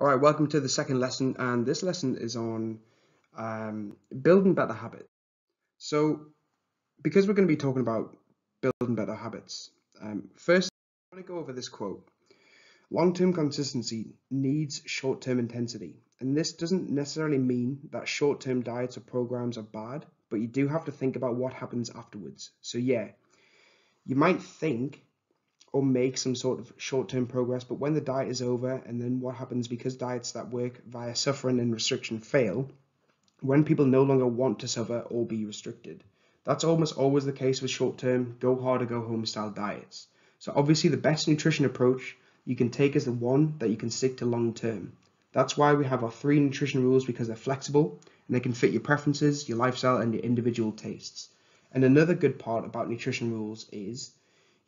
All right, welcome to the second lesson, and this lesson is on um, building better habits. So, because we're going to be talking about building better habits, um, first I want to go over this quote. Long-term consistency needs short-term intensity, and this doesn't necessarily mean that short-term diets or programs are bad, but you do have to think about what happens afterwards. So yeah, you might think or make some sort of short-term progress but when the diet is over and then what happens because diets that work via suffering and restriction fail when people no longer want to suffer or be restricted. That's almost always the case with short-term go hard or go home style diets. So obviously the best nutrition approach you can take is the one that you can stick to long term that's why we have our three nutrition rules because they're flexible and they can fit your preferences your lifestyle and your individual tastes. And another good part about nutrition rules is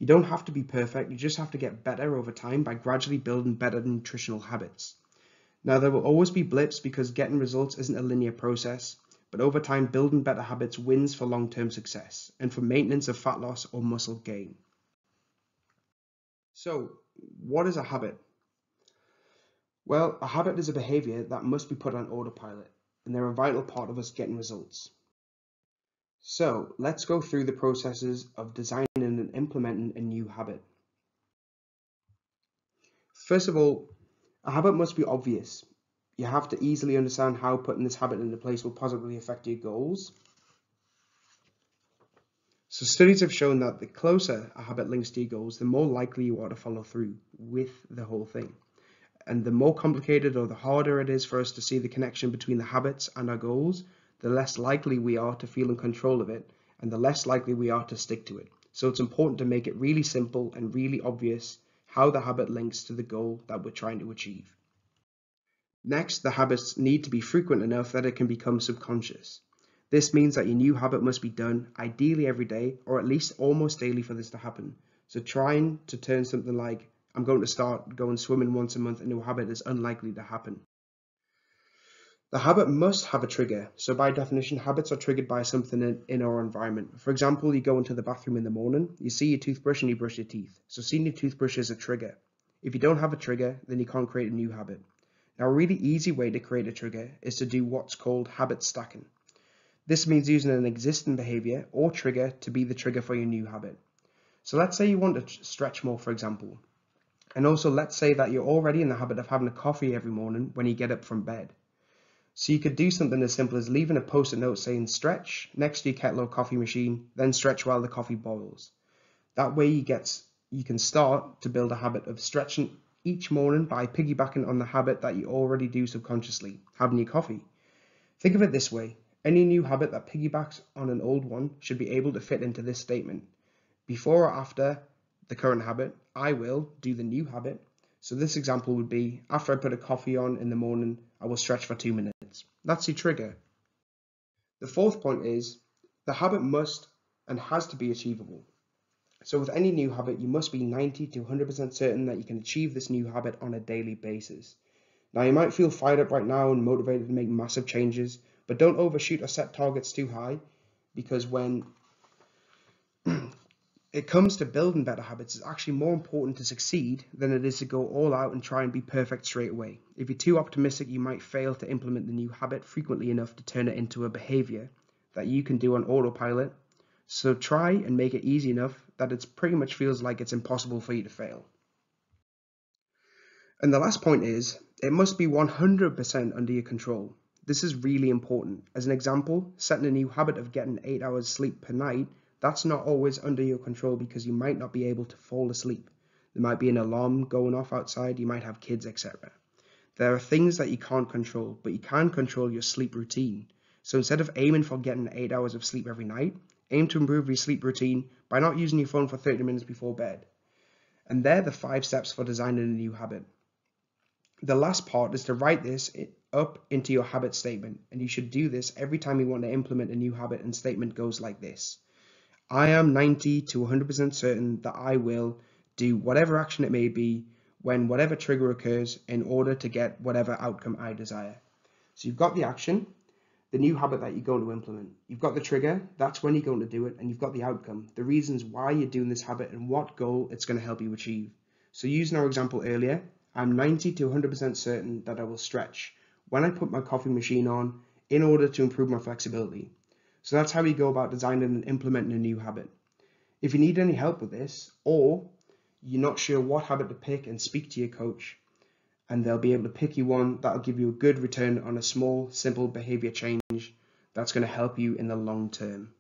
you don't have to be perfect, you just have to get better over time by gradually building better nutritional habits. Now, there will always be blips because getting results isn't a linear process, but over time, building better habits wins for long-term success and for maintenance of fat loss or muscle gain. So, what is a habit? Well, a habit is a behavior that must be put on autopilot, and they're a vital part of us getting results. So let's go through the processes of designing and implementing a new habit. First of all, a habit must be obvious. You have to easily understand how putting this habit into place will positively affect your goals. So studies have shown that the closer a habit links to your goals, the more likely you are to follow through with the whole thing. And the more complicated or the harder it is for us to see the connection between the habits and our goals, the less likely we are to feel in control of it and the less likely we are to stick to it. So it's important to make it really simple and really obvious how the habit links to the goal that we're trying to achieve. Next, the habits need to be frequent enough that it can become subconscious. This means that your new habit must be done ideally every day or at least almost daily for this to happen. So trying to turn something like I'm going to start going swimming once a month into a habit is unlikely to happen. The habit must have a trigger. So by definition, habits are triggered by something in, in, our environment. For example, you go into the bathroom in the morning, you see your toothbrush and you brush your teeth. So seeing your toothbrush is a trigger. If you don't have a trigger, then you can't create a new habit. Now, a really easy way to create a trigger is to do what's called habit stacking. This means using an existing behavior or trigger to be the trigger for your new habit. So let's say you want to stretch more, for example. And also let's say that you're already in the habit of having a coffee every morning when you get up from bed. So you could do something as simple as leaving a post-it note saying stretch next to your kettle or coffee machine, then stretch while the coffee boils. That way you get you can start to build a habit of stretching each morning by piggybacking on the habit that you already do subconsciously, having your coffee. Think of it this way, any new habit that piggybacks on an old one should be able to fit into this statement. Before or after the current habit, I will do the new habit. So this example would be, after I put a coffee on in the morning, I will stretch for two minutes. That's the trigger. The fourth point is the habit must and has to be achievable. So with any new habit, you must be 90 to 100% certain that you can achieve this new habit on a daily basis. Now you might feel fired up right now and motivated to make massive changes, but don't overshoot or set targets too high because when it comes to building better habits, it's actually more important to succeed than it is to go all out and try and be perfect straight away. If you're too optimistic, you might fail to implement the new habit frequently enough to turn it into a behavior that you can do on autopilot. So try and make it easy enough that it pretty much feels like it's impossible for you to fail. And the last point is, it must be 100% under your control. This is really important. As an example, setting a new habit of getting 8 hours sleep per night that's not always under your control because you might not be able to fall asleep. There might be an alarm going off outside, you might have kids, etc. There are things that you can't control, but you can control your sleep routine. So instead of aiming for getting 8 hours of sleep every night, aim to improve your sleep routine by not using your phone for 30 minutes before bed. And they're the five steps for designing a new habit. The last part is to write this up into your habit statement, and you should do this every time you want to implement a new habit and statement goes like this. I am 90 to 100% certain that I will do whatever action it may be when whatever trigger occurs in order to get whatever outcome I desire. So you've got the action, the new habit that you're going to implement. You've got the trigger, that's when you're going to do it, and you've got the outcome, the reasons why you're doing this habit and what goal it's going to help you achieve. So using our example earlier, I'm 90 to 100% certain that I will stretch when I put my coffee machine on in order to improve my flexibility. So that's how we go about designing and implementing a new habit. If you need any help with this, or you're not sure what habit to pick and speak to your coach, and they'll be able to pick you one that'll give you a good return on a small, simple behavior change that's going to help you in the long term.